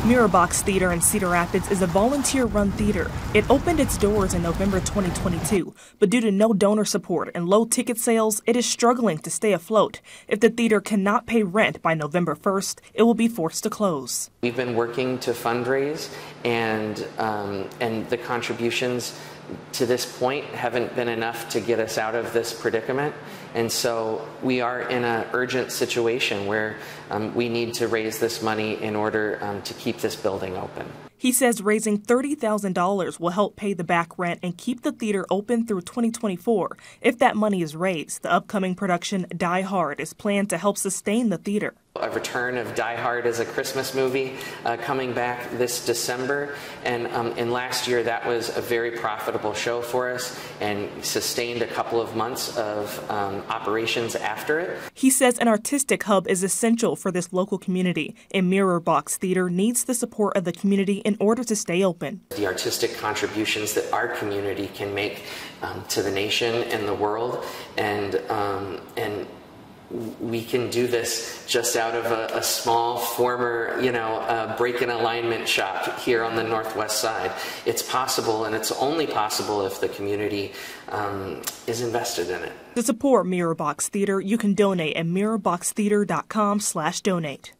Mirrorbox Theater in Cedar Rapids is a volunteer run theater. It opened its doors in November 2022, but due to no donor support and low ticket sales, it is struggling to stay afloat. If the theater cannot pay rent by November 1st, it will be forced to close. We've been working to fundraise, and, um, and the contributions to this point haven't been enough to get us out of this predicament. And so we are in an urgent situation where um, we need to raise this money in order um, to keep this building open. He says raising $30,000 will help pay the back rent and keep the theater open through 2024. If that money is raised, the upcoming production Die Hard is planned to help sustain the theater. A return of Die Hard as a Christmas movie uh, coming back this December. And, um, and last year, that was a very profitable show for us and sustained a couple of months of um, operations after it. He says an artistic hub is essential for this local community, and Mirrorbox Theater needs the support of the community in order to stay open. The artistic contributions that our community can make um, to the nation and the world, and, um, and we can do this just out of a, a small former, you know, uh, brake and alignment shop here on the northwest side. It's possible, and it's only possible if the community um, is invested in it. To support Mirrorbox Theater, you can donate at mirrorboxtheater.com/donate.